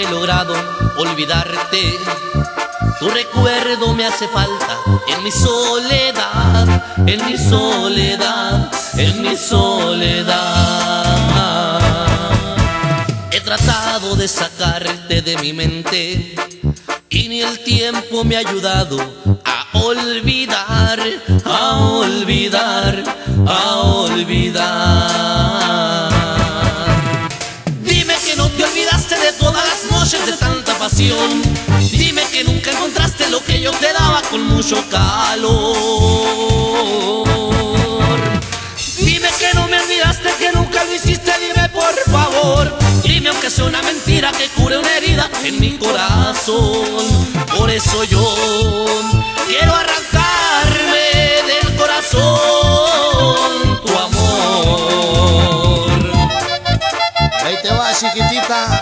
he logrado olvidarte. Tu recuerdo me hace falta en mi soledad, en mi soledad, en mi soledad. He tratado de sacarte de mi mente y ni el tiempo me ha ayudado a olvidar, a olvidar, a olvidar. De tanta pasión. Dime que nunca encontraste lo que yo te daba con mucho calor. Dime que no me olvidaste, que nunca lo hiciste, dime por favor. Dime aunque sea una mentira que cure una herida en mi corazón. Por eso yo quiero arrancarme del corazón tu amor. Ahí te va, chiquitita.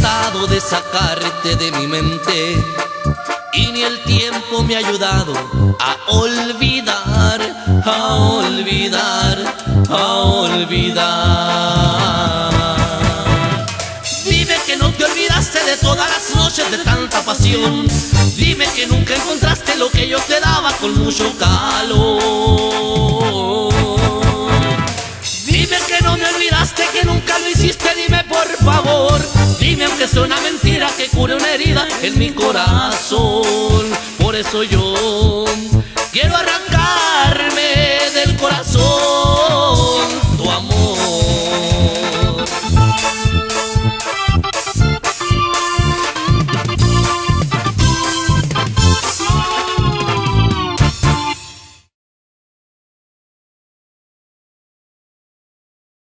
De sacarte de mi mente y ni el tiempo me ha ayudado a olvidar, a olvidar, a olvidar. Dime que no te olvidaste de todas las noches de tanta pasión. Dime que nunca encontraste lo que yo te daba con mucho calor. Dime que no me olvidaste, que nunca lo hiciste, dime por favor. Aunque sea una mentira que cure una herida en mi corazón. Por eso yo